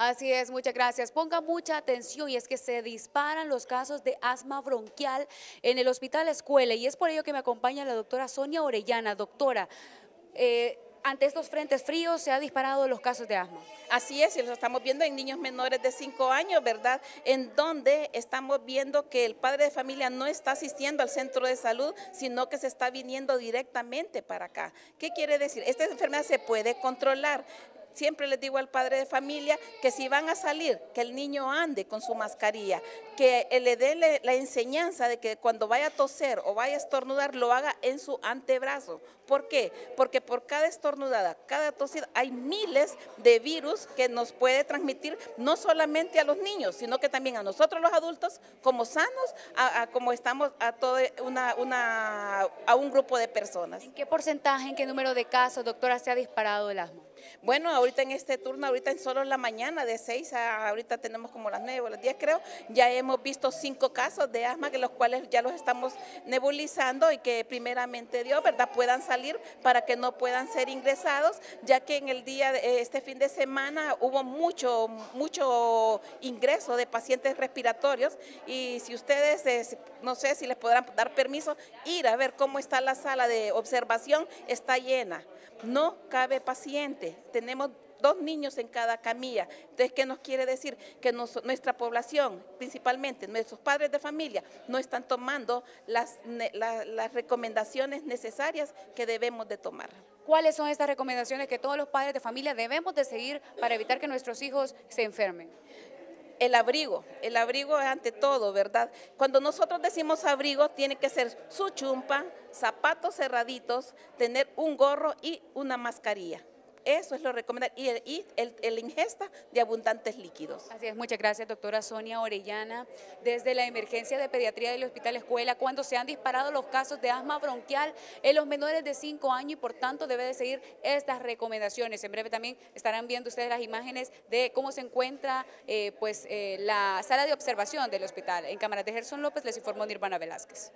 Así es, muchas gracias. Ponga mucha atención y es que se disparan los casos de asma bronquial en el Hospital Escuela y es por ello que me acompaña la doctora Sonia Orellana. Doctora, eh, ante estos frentes fríos se han disparado los casos de asma. Así es, y lo estamos viendo en niños menores de 5 años, ¿verdad? En donde estamos viendo que el padre de familia no está asistiendo al centro de salud, sino que se está viniendo directamente para acá. ¿Qué quiere decir? Esta enfermedad se puede controlar siempre les digo al padre de familia que si van a salir, que el niño ande con su mascarilla, que le dé la enseñanza de que cuando vaya a toser o vaya a estornudar, lo haga en su antebrazo. ¿Por qué? Porque por cada estornudada, cada tosida, hay miles de virus que nos puede transmitir no solamente a los niños, sino que también a nosotros los adultos, como sanos, como estamos a, todo a un grupo de personas. ¿En qué porcentaje, en qué número de casos, doctora, se ha disparado el asma? Bueno, ahorita en este turno, ahorita en solo la mañana de 6 a ahorita tenemos como las 9 o las 10 creo, ya hemos visto cinco casos de asma, que los cuales ya los estamos nebulizando y que primeramente Dios, ¿verdad?, puedan salir para que no puedan ser ingresados, ya que en el día, de este fin de semana hubo mucho, mucho ingreso de pacientes respiratorios y si ustedes, no sé si les podrán dar permiso, ir a ver cómo está la sala de observación, está llena, no cabe paciente tenemos dos niños en cada camilla. Entonces, ¿qué nos quiere decir? Que nuestra población, principalmente nuestros padres de familia, no están tomando las, las recomendaciones necesarias que debemos de tomar. ¿Cuáles son estas recomendaciones que todos los padres de familia debemos de seguir para evitar que nuestros hijos se enfermen? el abrigo, el abrigo es ante todo, ¿verdad? Cuando nosotros decimos abrigo, tiene que ser su chumpa, zapatos cerraditos, tener un gorro y una mascarilla. Eso es lo recomendable. Y, el, ingesta de abundantes líquidos. Así es, muchas gracias, doctora Sonia Orellana. Desde la emergencia de pediatría del Hospital Escuela, cuando se han disparado los casos de asma bronquial en los menores de 5 años y por tanto debe de seguir estas recomendaciones. En breve también estarán viendo ustedes las imágenes de cómo se encuentra eh, pues, eh, la sala de observación del hospital. En cámara de Gerson López les informó Nirvana Velázquez.